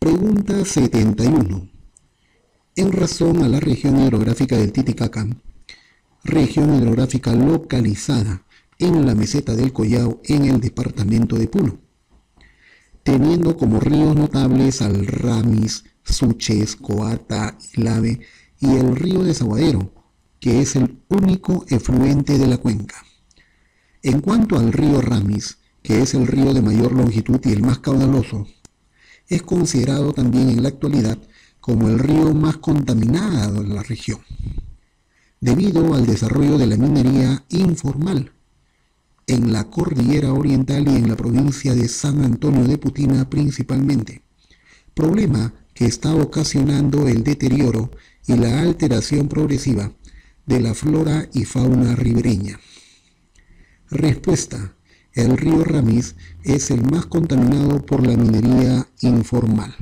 Pregunta 71. En razón a la región hidrográfica del Titicaca, región hidrográfica localizada en la meseta del Collao en el departamento de Puno, teniendo como ríos notables al Ramis, Suches, Coata, Ilave y el río Desaguadero, que es el único efluente de la cuenca. En cuanto al río Ramis, que es el río de mayor longitud y el más caudaloso, es considerado también en la actualidad como el río más contaminado de la región, debido al desarrollo de la minería informal en la cordillera oriental y en la provincia de San Antonio de Putina principalmente, problema que está ocasionando el deterioro y la alteración progresiva de la flora y fauna ribereña. Respuesta. El río Ramis es el más contaminado por la minería informal.